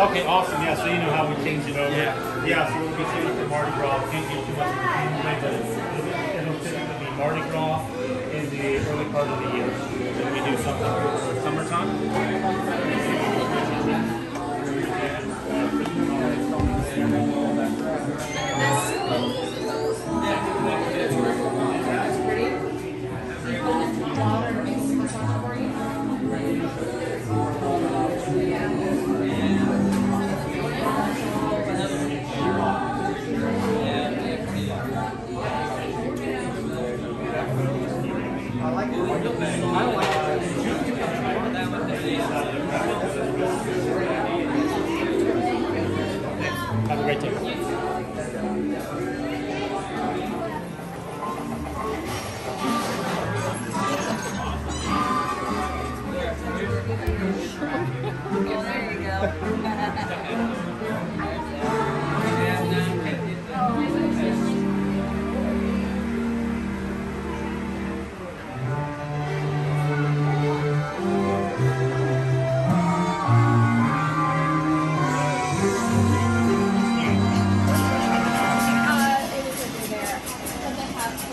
Okay, awesome. Yeah, so you know how we change it over. Yeah. Yeah, so we'll be shooting for Mardi Gras. Can't get too much of the Tuesday, but it'll, typically be Mardi Gras in the early part of the year. Then we do something great day. have